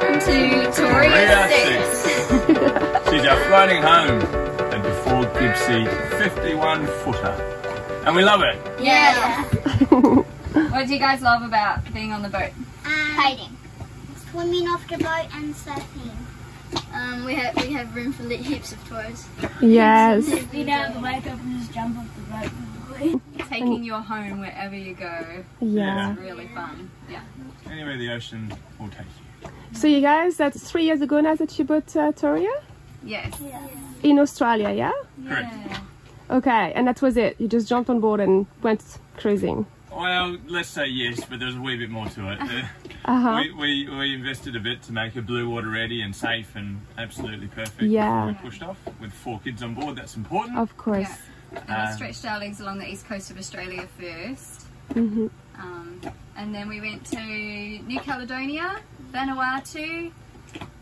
to Torea Rhea 6. six. She's our floating home at the Ford Gibsy 51 footer. And we love it. Yeah. what do you guys love about being on the boat? Hiding. Swimming off the boat and surfing. Um, we have we have room for li- heaps of toys. Yes. Get out of the wake up and just jump off the boat. Taking your home wherever you go Yeah. is really fun. Yeah. Anywhere the ocean will take you. So you guys, that's three years ago now that you bought uh, Torea Yes. in Australia, yeah? Correct. Yeah. Okay, and that was it. You just jumped on board and went cruising. Well, let's say yes, but there's a wee bit more to it. Uh, Uh huh. we, we, we invested a bit to make it blue water ready and safe and absolutely perfect Yeah. before we pushed off. With four kids on board, that's important. Of course. And we Um, stretched our legs along the east coast of Australia first. hmm Um, and then we went to New Caledonia, Vanuatu,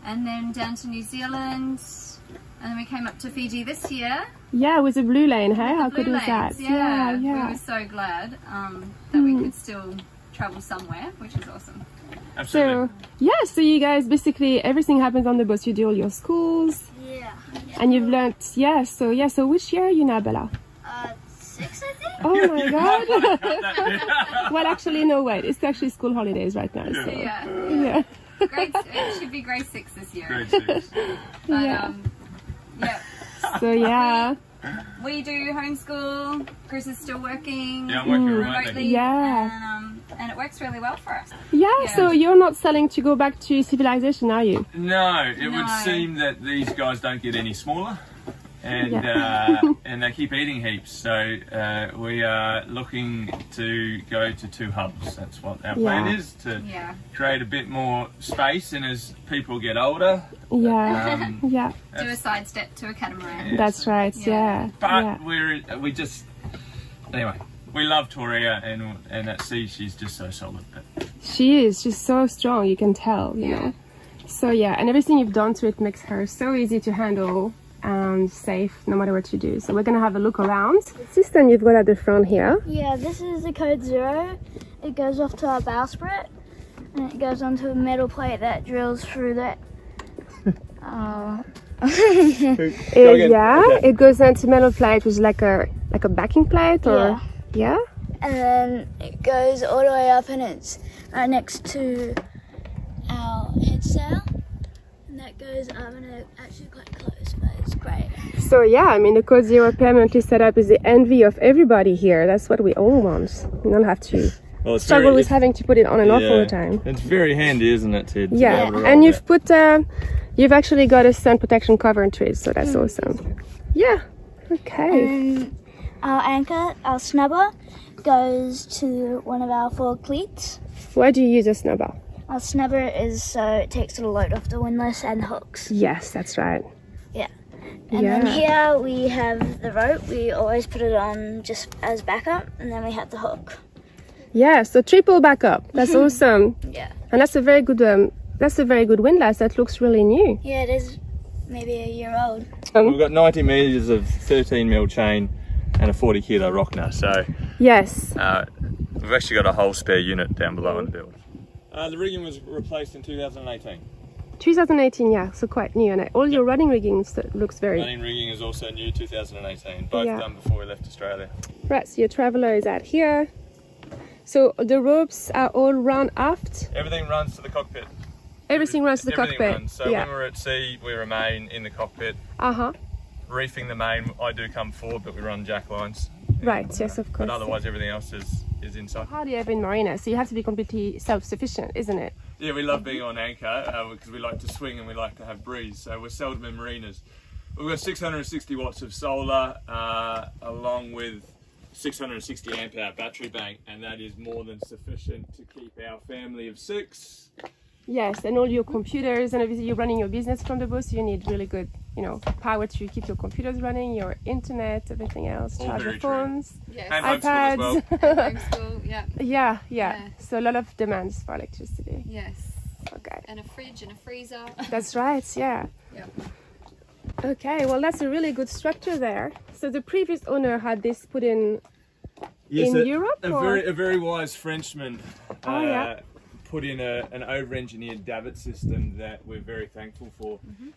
and then down to New Zealand. And then we came up to Fiji this year. Yeah, it was a blue lane, hey? How The good Blue was that? Lanes, Yeah, yeah. We were so glad um, that we could still travel somewhere, which is awesome. Absolutely. So, yeah, so you guys basically everything happens on the bus. You do all your schools Yeah. and you've learnt, yeah, so yeah, so which year are you now, Bella? Uh, six, I think. Oh my god. Cut that bit. well, actually, no, wait, it's actually school holidays right now. So, Yeah, yeah. Grade, it should be grade six this year. Grade six. But Yeah. um, yeah, So, yeah. we do homeschool. Chris is still working Yeah, I'm working Mm. remotely. remotely. Yeah. and, um, and it works really well for us. Yeah, Yeah. so you're not selling to go back to civilization, are you? No, it would seem that these guys don't get any smaller. And Yeah. uh, and they keep eating heaps, so uh, we are looking to go to two hulls. That's what our plan is to Yeah, create a bit more space. And as people get older, Yeah. um, Yeah, do a sidestep to a catamaran. Yeah. that's right. Yeah. Yeah. but Yeah. we're we just anyway. We love Torea, and and at sea she's just so solid. But She is. She's so strong. You can tell. You Yeah. know. So yeah, and everything you've done to it makes her so easy to handle and safe, no matter what you do. So we're gonna have a look around. The system you've got at the front here. Yeah, this is the code zero. It goes off to our bowsprit, and it goes onto a metal plate that drills through that. Uh, Uh, yeah, it goes into metal plate, which is like a like a backing plate, or yeah. and then it goes all the way up, and it's right next to our head sail, and that goes up, and it's actually quite close, but it's great. So yeah, I mean the Code Zero permanently set up is the envy of everybody here. That's what we all want. You don't have to well, it's struggle with having to put it on and off all the time. It's very handy, isn't it, Ted? to Yeah, and you've that. put uh, you've actually got a sun protection cover into it, so that's awesome. Yeah. Okay. And our anchor, our snubber, goes to one of our four cleats. Why do you use a snubber? Our snubber is so it takes the load off the windlass and hooks. Yes, that's right. Yeah. And then here we have the rope. We always put it on just as backup, and then we have the hook. Yeah, so triple backup. That's awesome. Yeah. And that's a very good um that's a very good windlass. That looks really new. Yeah, it is maybe a year old. We've got 90 metres of 13 mil chain and a 40 kilo Rocna, so Yes. uh, we've actually got a whole spare unit down below in the build. Uh, the rigging was replaced in 2018. 2018, yeah, so quite new. And all your running rigging looks very Running rigging is also new 2018, both Yeah. done before we left Australia. right. So your traveler is out here. So the ropes are all run aft. Everything runs to the cockpit. Everything runs to the Everything cockpit. runs. So yeah. when we're at sea, we remain in the cockpit. Uh huh. Reefing the main, I do come forward, but we run jack lines. Right. Yes, of course. But course. otherwise, everything else is, is inside. How do you have in marina? So you have to be completely self-sufficient, isn't it? Yeah, we love being on anchor uh, because we like to swing and we like to have breeze. So we're seldom in marinas. We've got 660 watts of solar uh, along with 660 amp hour battery bank, and that is more than sufficient to keep our family of six. Yes, and all your computers, and obviously you're running your business from the boat, so you need really good, you know, power to keep your computers running, your internet, everything else, All charge your phones, Yes. And homeschool as well. iPads. Yeah. yeah, yeah, Yeah. So a lot of demands for electricity. Yes. Oh, okay, And a fridge and a freezer. that's right. Yeah. Yeah. Okay, well that's a really good structure there. So the previous owner had this put in Yes, in a, Europe, a or? very a very wise Frenchman Oh, yeah. Uh, put in a, an over-engineered davit system that we're very thankful for. Mm-hmm.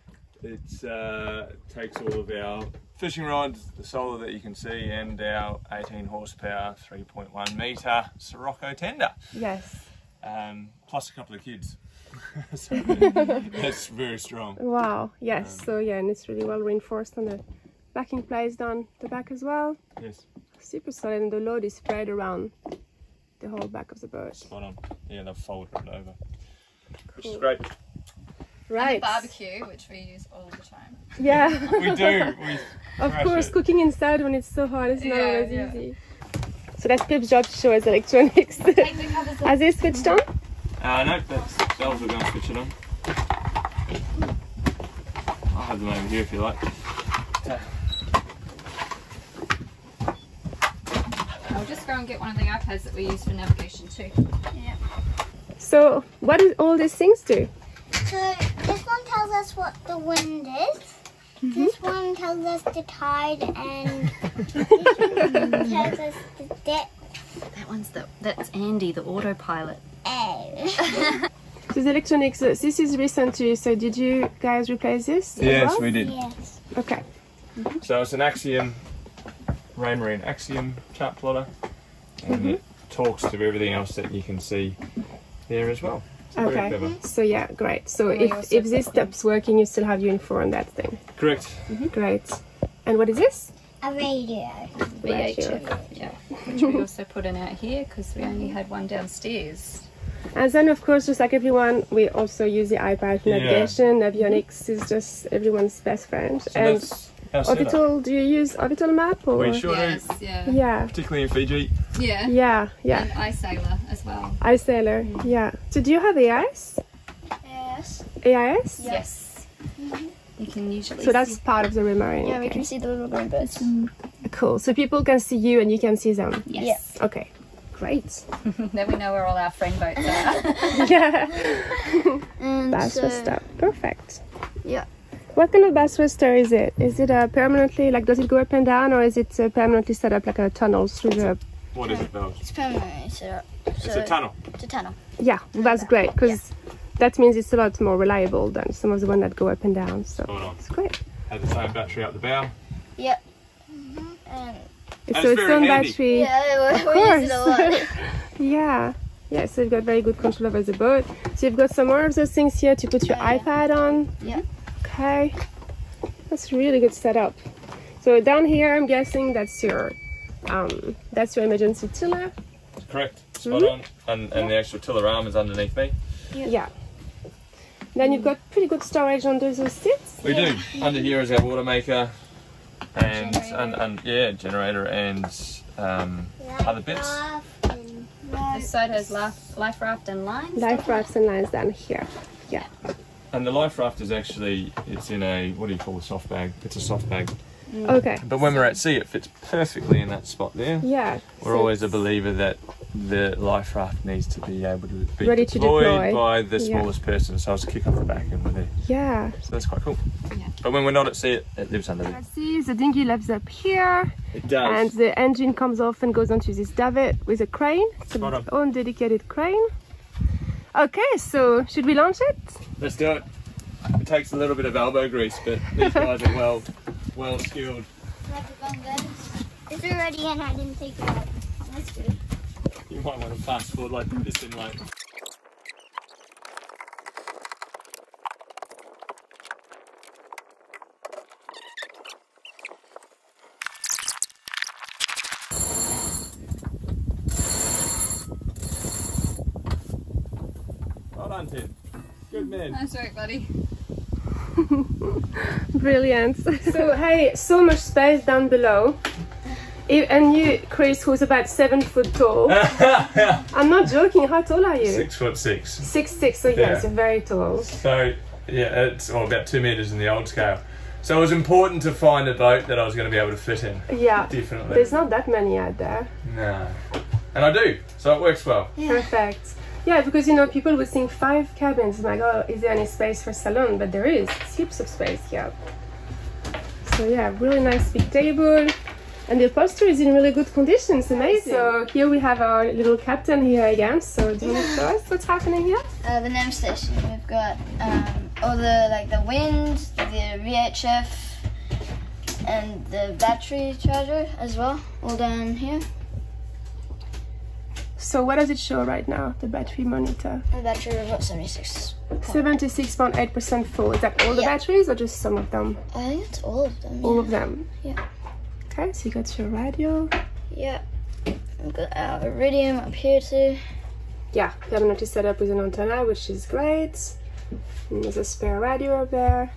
It uh, takes all of our fishing rods, the solar that you can see, and our 18 horsepower, 3.1 meter Sirocco tender, Yes. um, plus a couple of kids. so that's very strong. Wow. Yes. So yeah, and it's really well reinforced on the backing plates down the back as well. Yes, Super solid, and the load is spread around the whole back of the boat. spot on. Yeah, they've folded it over, cool. which is great. Right. Barbecue, which we use all the time. Yeah. We do. We of course, it. cooking inside when it's so hot is not Yeah, always yeah. easy. So that's Pip's job to show us electronics. Take the covers off. Are they switched on? Uh, no, that's bells are going to switch it on. I'll have them over here if you like. I'll just go and get one of the iPads that we use for navigation too. Yeah. So what do all these things do? So this one tells us what the wind is. This one tells us the tide, and this one tells us the depth. That one's the that's Andy, the autopilot. Oh. So the electronics, uh, this is recent to you, so did you guys replace this? as Yes, well? we did. yes. Okay. So it's an Axiom, Raymarine Axiom chart plotter, and mm-hmm. it talks to everything else that you can see there as well. It's Okay. So yeah, great. So And if, if this put stops working, you still have your info on that thing. Correct. Mm-hmm. Great. And what is this? A radio. VHF, yeah. Which we also put in out here because we only had one downstairs. And then, of course, just like everyone, we also use the iPad for Yeah. navigation. Navionics is just everyone's best friend. So and that's our setup. Ovital, do you use Ovital Map? Or? We sure yes, do, yeah. Yeah, particularly in Fiji. Yeah. yeah, yeah. And iSailor as well. Ice iSailor, mm. yeah. So do you have AIS? Yes. AIS? Yes. Mm-hmm. You can usually So that's part of the Raymarine. Yeah, we can see the little green birds. Cool. So people can see you and you can see them. Yes. Okay. Great. then we know where all our friend boats are. yeah. And Bass so, Wester. Perfect. Yeah. What kind of bow thruster is it? Is it uh, permanently, like, does it go up and down or is it uh, permanently set up like a tunnel through the. What is it, Bells? It's permanently set up. It's So a tunnel. It's a tunnel. Yeah, that's great because that means it's a lot more reliable than some of the ones that go up and down. So it's great. Has the same battery up the bow. Yep. And It's That's so its very own handy. battery. yeah, we, we course. use it a lot. Yeah. Yeah, so you've got very good control over the boat. So you've got some more of those things here to put your Yeah. iPad on. Yeah. Okay. That's a really good setup. So down here, I'm guessing that's your um, that's your emergency tiller. Correct. Spot on. And, and the actual tiller arm is underneath me. Yeah. yeah. Then you've got pretty good storage under those seats. We do. Under here is our water maker, and and, and yeah, generator and um, other bits. Raft and this side has life, life raft and lines. Life rafts and lines down here. And the life raft is actually it's in a what do you call a soft bag? It's a soft bag. Mm. Okay. But when we're at sea, it fits perfectly in that spot there. Yeah. We're so always a believer that the life raft needs to be able to be Ready to deployed deploy. by the Yeah. smallest person. So I was kick off the back and we're there. Yeah. So that's quite cool. Yeah. But when we're not at sea, it, it lives under there. Let's see, the dinghy lives up here, It does. and the engine comes off and goes onto this davit with a crane. It's Spot on. own dedicated crane. Okay, so should we launch it? Let's do it. It takes a little bit of elbow grease, but these guys are well, well skilled. It's already in. I didn't take it out. That's good. You might want to fast forward like this in like. Well done, Tim. Good man. Nice work, buddy. Brilliant. So, hey, so much space down below. I- And you, Chris, who's about seven foot tall. I'm not joking. How tall are you? Six foot six. Six six. So yes, Yeah. you're very tall. So yeah, it's well, about two meters in the old scale. So it was important to find a boat that I was going to be able to fit in. Yeah. Definitely. There's not that many out there. No. And I do, so it works well. Perfect. Yeah, because you know people would think five cabins. Like, oh, is there any space for salon? But there is. It's heaps of space here. So yeah, really nice big table. And the upholstery is in really good condition. It's amazing. So here we have our little captain here again. So do you want to show us what's happening here? Uh, the nav station. We've got um, all the like the wind, the VHF, and the battery charger as well. All down here. So what does it show right now? The battery monitor. The battery we've got 76. 76.8% full. Is that all the Yeah. batteries or just some of them? I think it's all of them. All of them. Yeah. Okay, so you got your radio. Yeah. We've got our iridium up here too. Yeah, we have an antenna set up with an antenna, which is great. And there's a spare radio up there.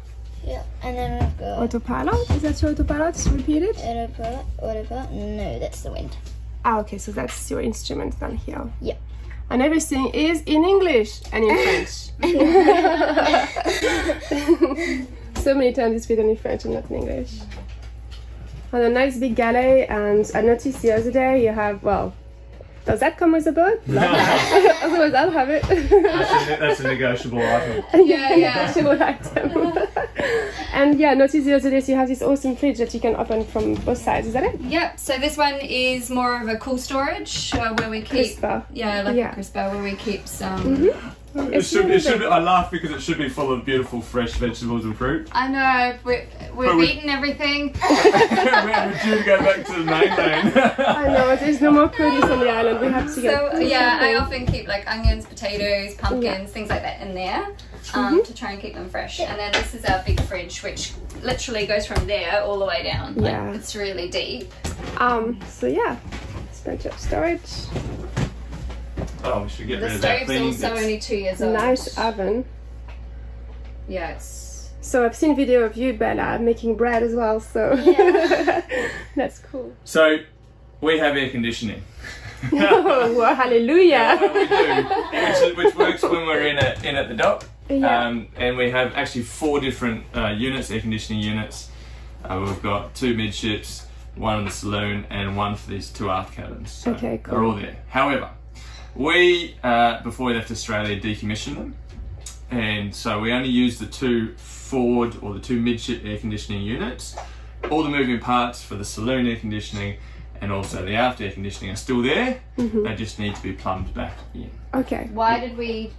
Yeah. And then we've got Autopilot. Is that your autopilot? Repeat it. autopilot. Autopilot. No, that's the wind. Ah, okay, so that's your instrument down here. Yeah. And everything is in English and in French. so many times it's written in French and not in English. And a nice big galley, and I noticed the other day you have, well, does that come with a boat? Otherwise, I'll have it. That's a, that's a negotiable item. Yeah, yeah. Negotiable item. and yeah, notice the other day you have this awesome fridge that you can open from both sides. Is that it? Yep. So this one is more of a cool storage uh, where we keep. Crisper. Yeah, like Yeah. a crisper where we keep some. It should, it should be, I laugh because it should be full of beautiful fresh vegetables and fruit. I know we, we've But we- eaten everything. We're due to go back to the mainland. I know, there's no more produce on the island. We have to get So yeah, I often keep like onions, potatoes, pumpkins, things like that in there um, to try and keep them fresh. And then this is our big fridge, which literally goes from there all the way down. Like, Yeah. it's really deep. Um, so yeah, it's plenty of storage. Oh, we should get The rid of that stove's thing. also that's- only two years old. Nice oven. Yeah, it's So I've seen video of you, Bella, making bread as well. So that's cool. So, we have air conditioning. Oh, well, hallelujah! we do, which, which works when we're in at, in at the dock. Yeah. Um, and we have actually four different uh, units, air conditioning units. Uh, we've got two midships, one in the saloon, and one for these two aft cabins. So Okay, They're all there. However, we, uh, before we left Australia, decommissioned them. And so we only used the two forward or the two midship air conditioning units. All the moving parts for the saloon air conditioning and also the aft air conditioning are still there. They just need to be plumbed back in. Okay. why did we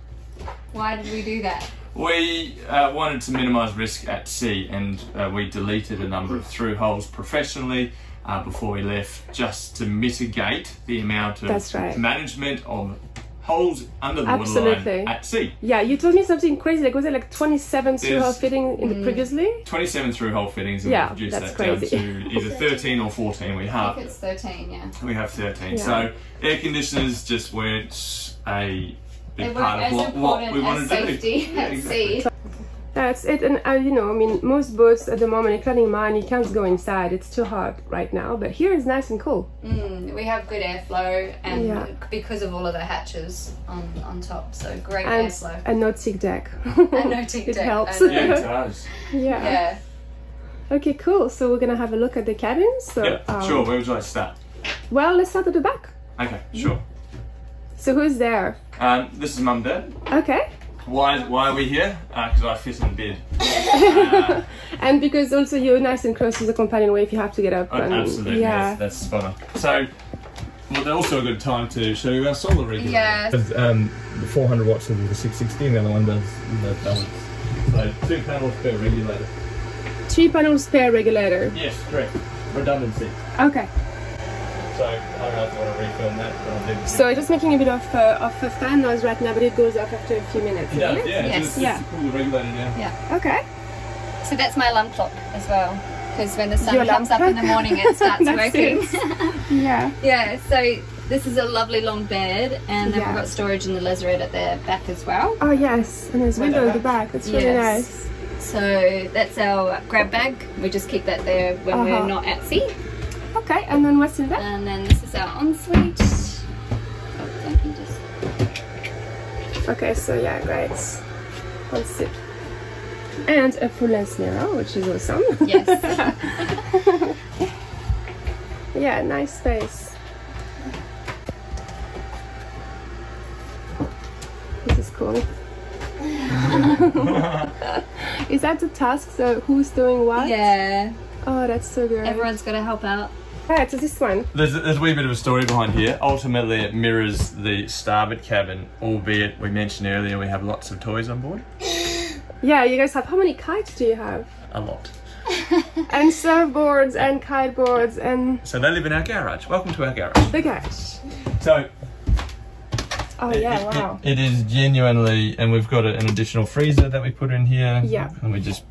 why did we do that? We uh, wanted to minimise risk at sea, and uh, we deleted a number of through holes professionally uh, before we left, just to mitigate the amount of right. management of holes under the Absolutely. waterline at sea. Yeah, you told me something crazy. Like was it like 27 through hole fittings in the previously? 27 through hole fittings, and Yeah, we reduced that's that down crazy. to either 13 or 14. We I have think it's thirteen, yeah. we have 13. Yeah. So air conditioners just weren't a big weren't part of what, what we wanted to do. at sea. That's it. And uh, you know, I mean, most boats at the moment, including mine, you can't go inside. It's too hot right now. But here is nice and cool. Mm, we have good airflow and Yeah. because of all of the hatches on, on top, so great And airflow. a nautic deck. And no tick it deck, helps. Yeah, it does. yeah. Yeah. Okay, cool. So we're gonna have a look at the cabins. So, Yeah, um, sure. Where would you like to start? Well, let's start at the back. Okay, sure. So who's there? Um, this is mum, dad. Okay. Why, why are we here? Because I fit in bed. Uh, And because also you're nice and close to the companionway if you have to get up. oh, and, absolutely, Yeah. that's, that's spot on. So, well, they're also a good time to show you our solar regulator. Yeah. Um, the 400 watts of the 660, and the other one does the balance. So, two panels per regulator. Three panels per regulator. Yes, correct. Redundancy. Okay. So, I don't know if you want to refilm that, but I'll do So it's just making a bit of, uh, of a fan noise right now, but it goes off after a few minutes. It does, isn't it? yeah. Yes. Just, just Yeah. pull the regulator down. Okay. So that's my alarm clock as well. Because when the sun Your comes up in the morning, it starts working. Yeah. yeah, so this is a lovely long bed, and then Yeah. we've got storage in the lazarette at the back as well. Oh yes, and there's window at the back. That's really Yes. nice. So that's our grab bag. We just keep that there when Uh-huh. we're not at sea. Okay, and then what's in that? And then this is our ensuite. Thank you, just- Okay, so yeah, great. It. And a full length mirror, which is awesome. Yes. yeah, nice space. This is cool. is that the task? So who's doing what? yeah. Oh, that's so good. Everyone's got to help out. Right, so this one. There's, there's a wee bit of a story behind here. Ultimately, it mirrors the starboard cabin, albeit we mentioned earlier we have lots of toys on board. Yeah, you guys have how many kites do you have? A lot. And surfboards and kiteboards and So they live in our garage. Welcome to our garage. the garage. So Oh it- yeah, it- wow. it is genuinely, and we've got an additional freezer that we put in here. Yeah. And we just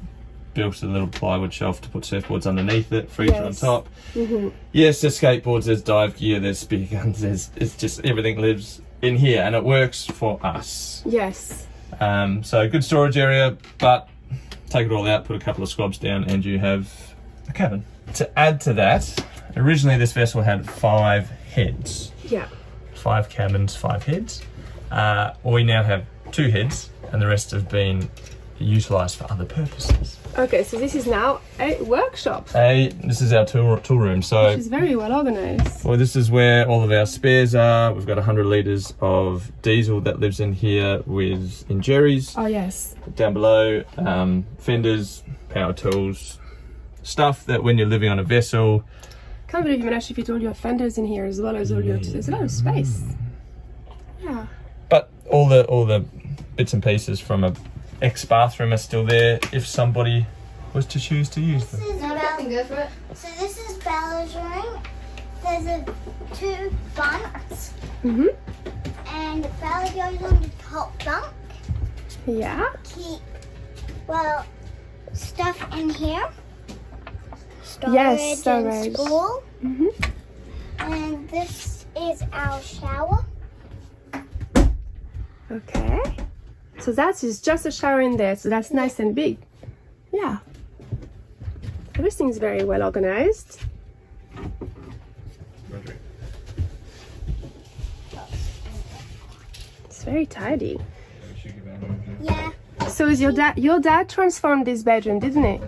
built a little plywood shelf to put surfboards underneath it, freezer Yes. on top. Mhm. Yes, there's skateboards, there's dive gear, there's spear guns, there's it's just everything lives in here, and it works for us. Yes. Um, so good storage area, but take it all out, put a couple of squabs down, and you have a cabin. To add to that, originally this vessel had five heads, Yeah. five cabins, five heads. Uh, we now have two heads, and the rest have been utilised for other purposes. Okay, so this is now a workshop. A, this is our tool, tool room. So Which is very well organized. Well, this is where all of our spares are. We've got 100 litres of diesel that lives in here with in Jerry's. Oh yes. Down below, um, fenders, power tools, stuff that when you're living on a vessel, Can't believe you managed to fit all your fenders in here as well as all your. There's a lot of space. Yeah. but all the all the bits and pieces from a ex bathroom are still there if somebody was to choose to use them. This is Bella- So this is Bella's room. There's a two bunks, Mhm. and Bella goes on the top bunk. Yeah. Keep well stuff in here. Storage Yes, storage. and school. Mhm. And this is our shower. Okay. So that is just a shower in there. So that's nice and big. Yeah. Everything's very well organized. It's very tidy. Yeah, So is your dad your dad transformed this bedroom, didn't he?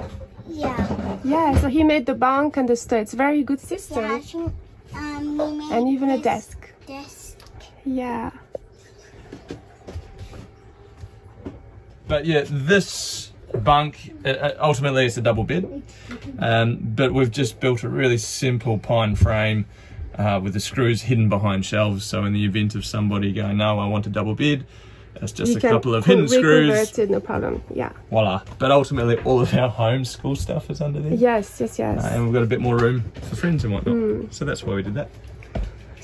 yeah, Yeah, so he made the bunk and the stud. It's a very good system. yeah. She, um, And even a desk. Desk. Yeah. But yeah, this bunk uh, uh, ultimately it's a double bed, um, but we've just built a really simple pine frame uh, with the screws hidden behind shelves. So in the event of somebody going, "No, I want a double bed," that's just You a couple of hidden screws. it, no problem. Yeah. Voila! But ultimately, all of our home school stuff is under there, Yes, yes, yes. Uh, and we've got a bit more room for friends and whatnot. Mm. So that's why we did that.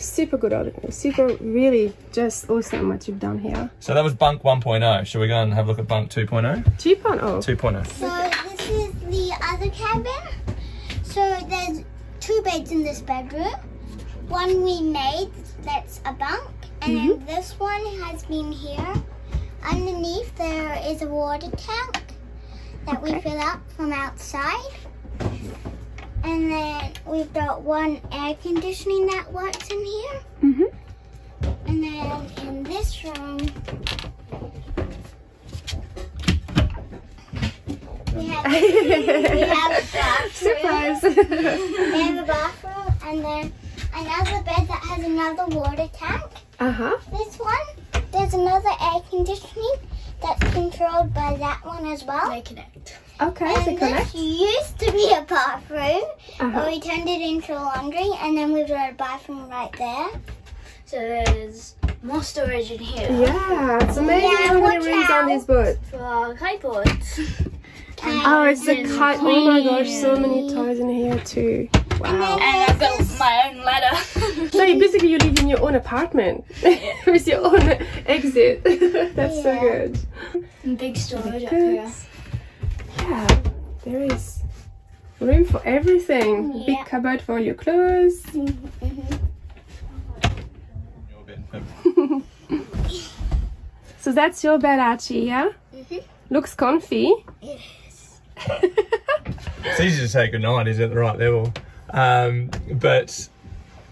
Super good order. Super, really just awesome what you've done here. So that was bunk 1.0. Shall we go and have a look at bunk 2.0? 2.0. 2.0. So this is the other cabin. So there's two beds in this bedroom. One we made that's a bunk, and then mm-hmm. this one has been here. Underneath there is a water tank that we fill up from outside. And then we've got one air conditioning that works in here. Mhm. And then in this room, we have, we have a bathroom. Surprise. We have a bathroom and then another bed that has another water tank. uh huh. This one, there's another air conditioning that's controlled by that one as well. They connect. Okay, and so this connect. used to be a bathroom, Uh but huh. we turned it into a laundry, and then we've got a bathroom right there. So there's more storage in here Yeah, it's amazing Yeah, how many watch rooms on out. this boat. for kiteboards. Oh, it's a And kite. Oh my gosh, so many toys in here too. Wow. And I've got my own ladder. So you basically you live in your own apartment with your own exit. That's so good. and big storage up here. Yeah, there is room for everything. Yeah. Big cupboard for all your clothes. Mhm. So that's your bed, Archie, yeah? Mhm. Looks comfy. It's easy to say goodnight, is at the right level. Um, but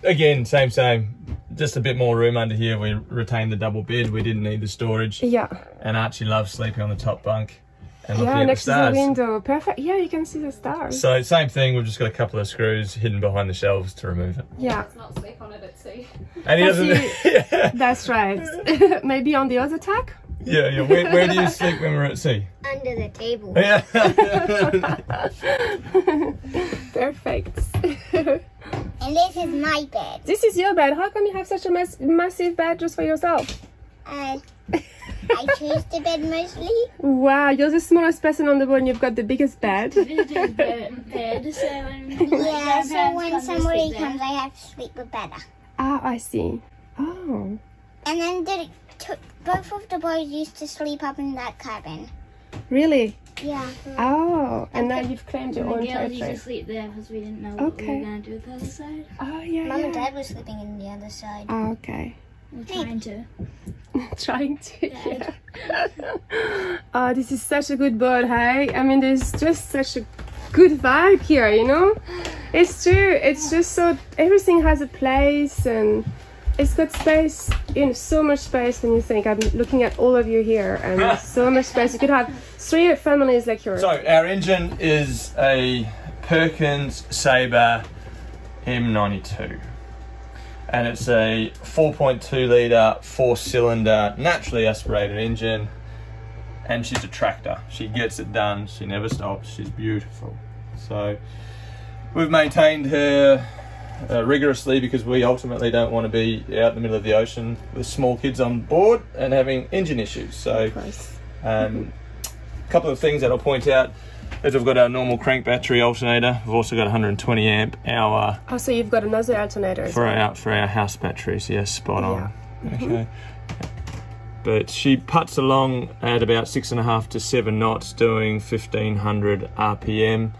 again, same, same. Just a bit more room under here. We retained the double bed. We didn't need the storage. Yeah. And Archie loves sleeping on the top bunk and looking Yeah, at the bottom. Yeah, next to the window. Perfect. Yeah, you can see the stars. So same thing. We've just got a couple of screws hidden behind the shelves to remove it. yeah, Not sleep on it at sea. And he That's doesn't. yeah, that's right. Maybe on the other tack? yeah. yeah. Where, where do you sleep when we're at sea? Under the table. Yeah. Perfect. And this is my bed. This is your bed. How come you have such a mass- massive bed just for yourself? Uh, I choose the bed mostly. Wow, you're the smallest person on the boat and you've got the biggest bed. Visited bed, bed, so when Yeah, so when somebody sleep there. comes, I have to sleep with better. ah, I see. Oh, And then the, t- both of the boys used to sleep up in that cabin. Really? Yeah. Oh, and now you've claimed your The own girls used territory. to sleep there because we didn't know what we Okay. were going to do with the other side. Oh, yeah, Mum and. Dad were sleeping in the other side. Oh, okay. We're trying to. Trying to. Yeah. oh, this is such a good boat, hey? I mean, there's just such a good vibe here, you know? It's true. It's just so everything has a place and it's got space, you know, so much space when you think. I'm looking at all of you here and ah. so much space. You could have three families like yours. So our engine is a Perkins Sabre M92 and it's a 4.2 litre four cylinder naturally aspirated engine. And she's a tractor. She gets it done. She never stops. She's beautiful. So we've maintained her uh, rigorously because we ultimately don't want to be out in the middle of the ocean with small kids on board and having engine issues so um, a couple of things that I'll point out is we've got our normal crank battery alternator. We've also got 120 amp hour Oh, so you've got another alternator. for well. our for our house batteries. Yes, spot on. Okay. But she puts along at about six and a half to seven knots, doing 1500 RPM.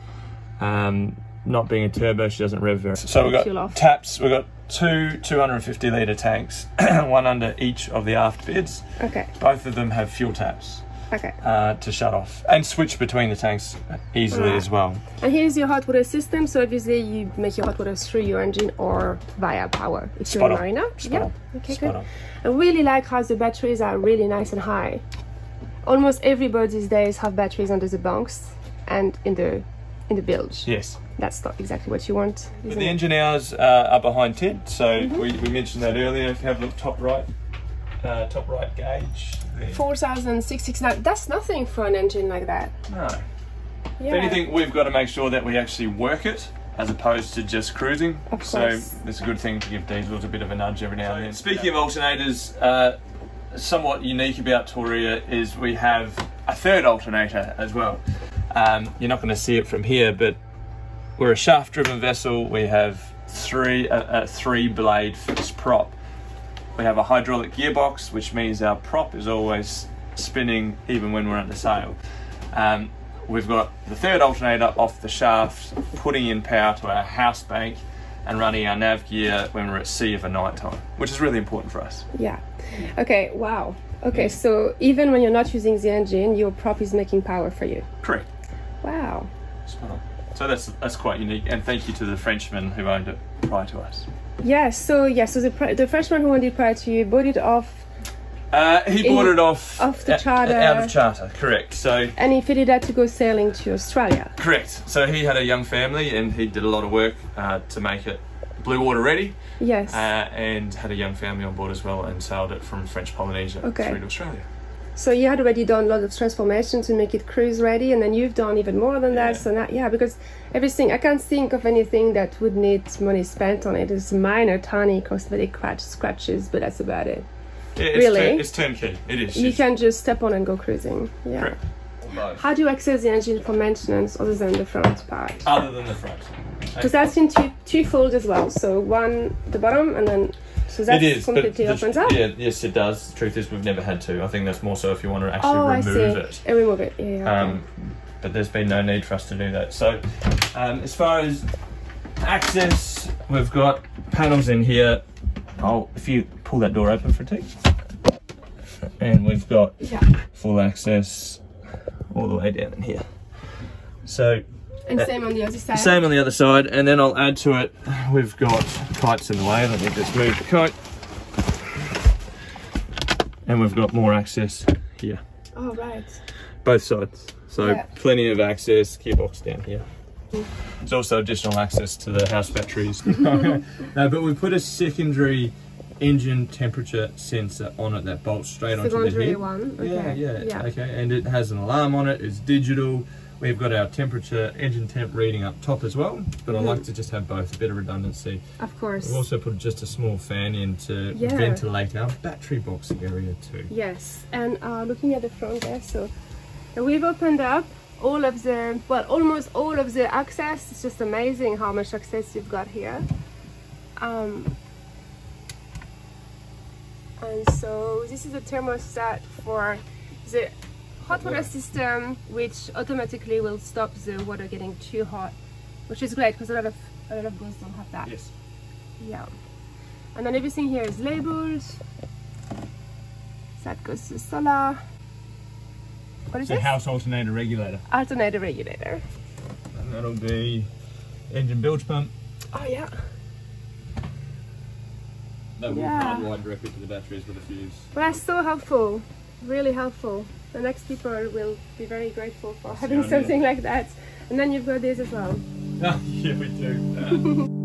Um, not being a turbo, she doesn't rev very. So we've got off. taps. We've got two 250 litre tanks, one under each of the aft beds. Okay, Both of them have fuel taps. okay. uh, to shut off and switch between the tanks easily Right. as well. And here's your hot water system. So obviously you make your hot water through your engine or via power. If Spot you're a on. marina. Spot yeah. on. Okay, Spot good. on. I really like how the batteries are really nice and high. Almost every boat these days have batteries under the bunks and in the in the bilge. Yes. That's not exactly what you want. But the it? engine hours uh, are behind Ted, so Mm-hmm. we, we mentioned that earlier. If you have a look top right, uh, top right gauge. there. 4,669. That's nothing for an engine like that. No. Yeah. If anything, we've got to make sure that we actually work it as opposed to just cruising. Of so it's a good thing to give diesels a bit of a nudge every now and then. Speaking of alternators, uh, somewhat unique about Torea is we have a third alternator as well. Um, you're not going to see it from here, but we're a shaft-driven vessel. We have three a, a three-blade fixed prop. We have a hydraulic gearbox, which means our prop is always spinning even when we're under sail. Um, we've got the third alternator off the shaft, putting in power to our house bank and running our nav gear when we're at sea for night time, which is really important for us. Yeah. Okay, wow. Okay, so even when you're not using the engine, your prop is making power for you. Correct. Wow. So that's that's quite unique, and thank you to the Frenchman who owned it prior to us. Yeah, so yeah, so the, the Frenchman who owned it prior to you bought it off Uh, he In- bought it off off the a- charter. out of charter. Correct. So and he fitted that to go sailing to Australia. correct. So he had a young family, and he did a lot of work uh, to make it blue water ready, Yes. uh, and had a young family on board as well, and sailed it from French Polynesia Okay. through to Australia. So you had already done a lot of transformation to make it cruise ready, and then you've done even more than that. Yeah. So now, yeah, because everything I can't think of anything that would need money spent on it. It's minor, tiny cosmetic scratch, scratches, but that's about it. Yeah, it's Really? turn- it's turnkey. It is. You It's- can just step on and go cruising. Yeah. Correct. How do you access the engine for maintenance other than the front part? Other than the front. Because that's in two twofold as well. So one the bottom and then so that it is, but completely opens up. yeah, yes, it does. The truth is, we've never had to. I think that's more so if you want to actually oh, I remove see. it. And remove it. Yeah. yeah, okay. Um, but there's been no need for us to do that. So, um, as far as access, we've got panels in here. Oh, if you pull that door open for a tick, and we've got Yeah. full access all the way down in here. So and same on the other side. same on the other side, and then I'll add to it. We've got kites in the way. Let me just move the kite, and we've got more access here, Oh right. both sides. So Yeah. plenty of access. Gearbox down here. There's also additional access to the house batteries. no, but we put a secondary engine temperature sensor on it that bolts straight onto the Secondary head. one. Yeah, Okay. yeah, Yeah. okay. And it has an alarm on it. It's digital. We've got our temperature, engine temp reading up top as well, but I Mm-hmm. like to just have both, a bit of redundancy. Of course. We've also put just a small fan in to Yeah. ventilate our battery box area too. Yes, and uh, looking at the front there, so we've opened up all of the, well, almost all of the access. It's just amazing how much access you've got here. Um, and so this is a thermostat for the hot water system, which automatically will stop the water getting too hot, which is great because a lot of a lot of boats don't have that. Yes. Yeah. And then everything here is labeled. That goes to solar. What is It's a this? house alternator regulator. Alternator regulator. And that'll be engine bilge pump. Oh yeah. That will Yeah. hardwire directly to the batteries with a fuse. Well, that's so helpful. Really helpful. The next people will be very grateful for having something like that. And then you've got this as well. yeah, we do.